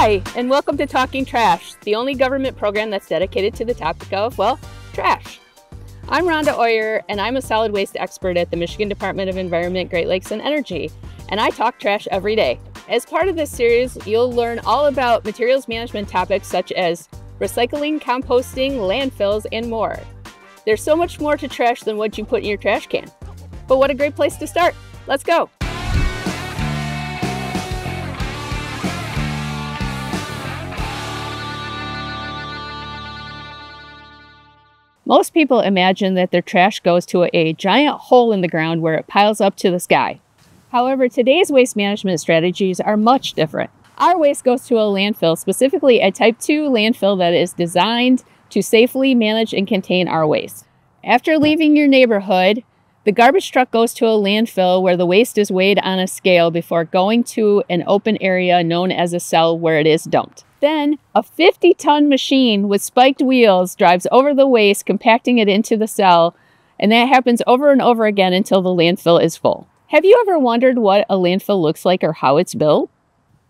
Hi, and welcome to Talking Trash, the only government program that's dedicated to the topic of, well, trash. I'm Rhonda Oyer, and I'm a solid waste expert at the Michigan Department of Environment, Great Lakes, and Energy, and I talk trash every day. As part of this series, you'll learn all about materials management topics such as recycling, composting, landfills, and more. There's so much more to trash than what you put in your trash can. But what a great place to start! Let's go! Most people imagine that their trash goes to a giant hole in the ground where it piles up to the sky. However, today's waste management strategies are much different. Our waste goes to a landfill, specifically a type 2 landfill that is designed to safely manage and contain our waste. After leaving your neighborhood, the garbage truck goes to a landfill where the waste is weighed on a scale before going to an open area known as a cell where it is dumped. Then, a 50 ton machine with spiked wheels drives over the waste, compacting it into the cell, and that happens over and over again until the landfill is full. Have you ever wondered what a landfill looks like or how it's built?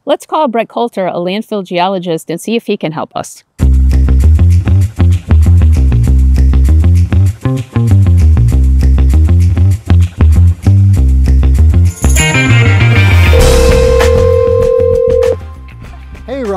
Let's call Brett Coulter, a landfill geologist, and see if he can help us.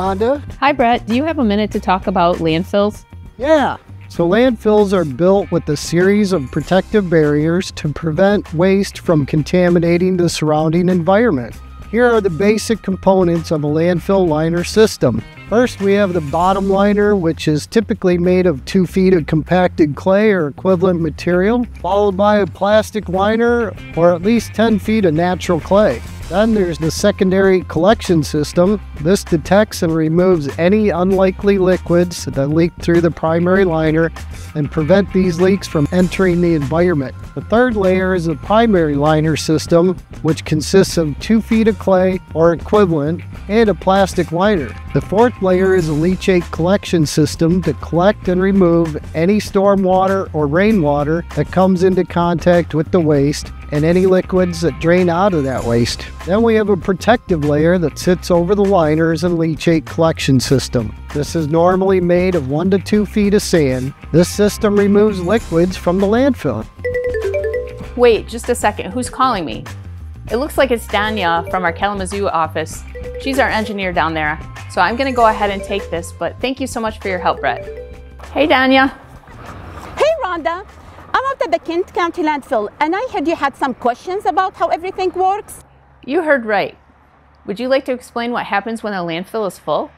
Rhonda. Hi, Brett. Do you have a minute to talk about landfills? Yeah. So, landfills are built with a series of protective barriers to prevent waste from contaminating the surrounding environment. Here are the basic components of a landfill liner system. First, we have the bottom liner, which is typically made of two feet of compacted clay or equivalent material, followed by a plastic liner or at least 10 feet of natural clay. Then there's the secondary collection system. This detects and removes any unlikely liquids that leak through the primary liner and prevent these leaks from entering the environment. The third layer is the primary liner system, which consists of two feet of clay or equivalent and a plastic liner. The fourth layer is a leachate collection system to collect and remove any stormwater or rainwater that comes into contact with the waste and any liquids that drain out of that waste. Then we have a protective layer that sits over the liners and leachate collection system. This is normally made of one to two feet of sand. This system removes liquids from the landfill. Wait, just a second. Who's calling me? It looks like it's Danya from our Kalamazoo office. She's our engineer down there. So I'm gonna go ahead and take this, but thank you so much for your help, Brett. Hey, Danya. Hey, Rhonda. I'm out at the Kent County landfill, and I heard you had some questions about how everything works. You heard right. Would you like to explain what happens when a landfill is full?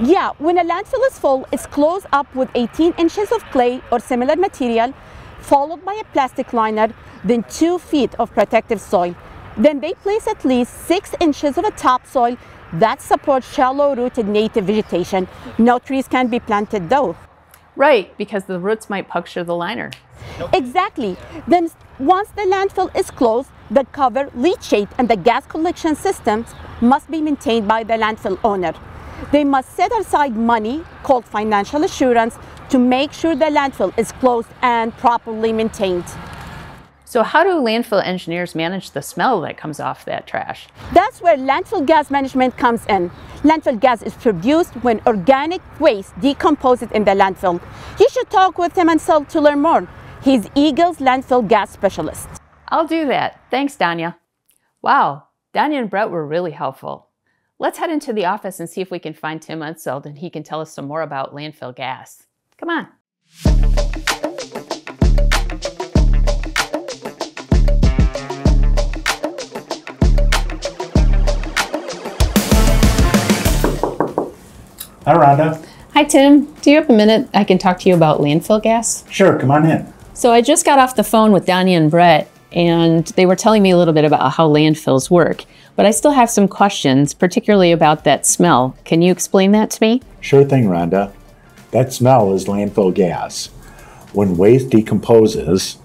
Yeah, when a landfill is full, it's closed up with 18 inches of clay or similar material, followed by a plastic liner, then two feet of protective soil. Then they place at least six inches of a topsoil that supports shallow rooted native vegetation. No trees can be planted though. Right, because the roots might puncture the liner. Exactly. Then once the landfill is closed, the cover, leachate, and the gas collection systems must be maintained by the landfill owner. They must set aside money called financial assurance to make sure the landfill is closed and properly maintained. So how do landfill engineers manage the smell that comes off that trash? That's where landfill gas management comes in. Landfill gas is produced when organic waste decomposes in the landfill. You should talk with Tim Unseld to learn more. He's EGLE's landfill gas specialist. I'll do that. Thanks, Danya. Wow, Danya and Brett were really helpful. Let's head into the office and see if we can find Tim Unseld and he can tell us some more about landfill gas. Come on. Hi, Rhonda. Hi, Tim. Do you have a minute I can talk to you about landfill gas? Sure, come on in. So I just got off the phone with Danya and Brett, and they were telling me a little bit about how landfills work. But I still have some questions, particularly about that smell. Can you explain that to me? Sure thing, Rhonda. That smell is landfill gas. When waste decomposes,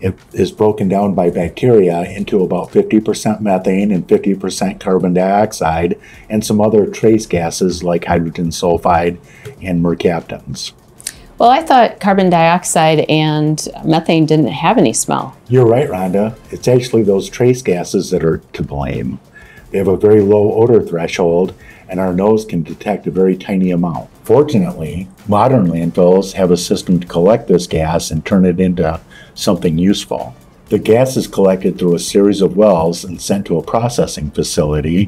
it is broken down by bacteria into about 50% methane and 50% carbon dioxide and some other trace gases like hydrogen sulfide and mercaptans. Well, I thought carbon dioxide and methane didn't have any smell. You're right, Rhonda. It's actually those trace gases that are to blame. They have a very low odor threshold, and our nose can detect a very tiny amount. Fortunately, modern landfills have a system to collect this gas and turn it into something useful. The gas is collected through a series of wells and sent to a processing facility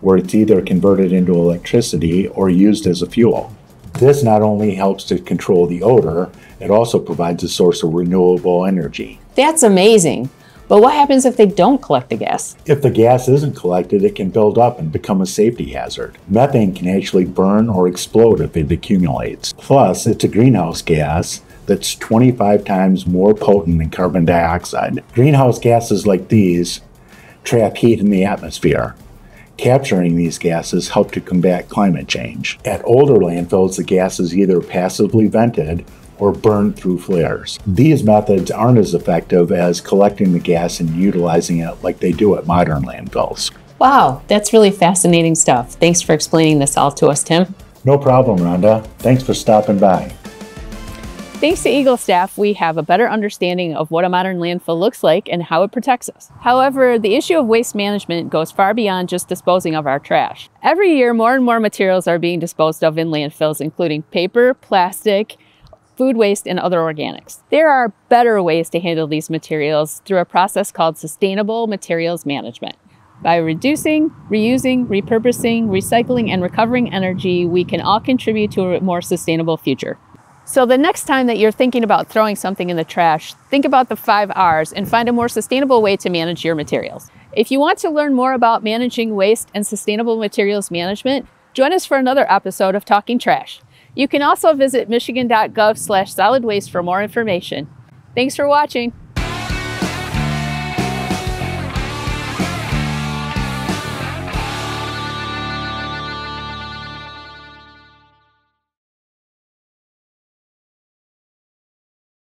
where it's either converted into electricity or used as a fuel. This not only helps to control the odor, it also provides a source of renewable energy. That's amazing. But what happens if they don't collect the gas? If the gas isn't collected, it can build up and become a safety hazard. Methane can actually burn or explode if it accumulates. Plus, it's a greenhouse gas that's 25 times more potent than carbon dioxide. Greenhouse gases like these trap heat in the atmosphere. Capturing these gases help to combat climate change. At older landfills, the gas is either passively vented or burned through flares. These methods aren't as effective as collecting the gas and utilizing it like they do at modern landfills. Wow, that's really fascinating stuff. Thanks for explaining this all to us, Tim. No problem, Rhonda. Thanks for stopping by. Thanks to EGLE staff, we have a better understanding of what a modern landfill looks like and how it protects us. However, the issue of waste management goes far beyond just disposing of our trash. Every year, more and more materials are being disposed of in landfills, including paper, plastic, food waste, and other organics. There are better ways to handle these materials through a process called sustainable materials management. By reducing, reusing, repurposing, recycling, and recovering energy, we can all contribute to a more sustainable future. So the next time that you're thinking about throwing something in the trash, think about the five R's and find a more sustainable way to manage your materials. If you want to learn more about managing waste and sustainable materials management, join us for another episode of Talking Trash. You can also visit michigan.gov slash solid waste for more information. Thanks for watching.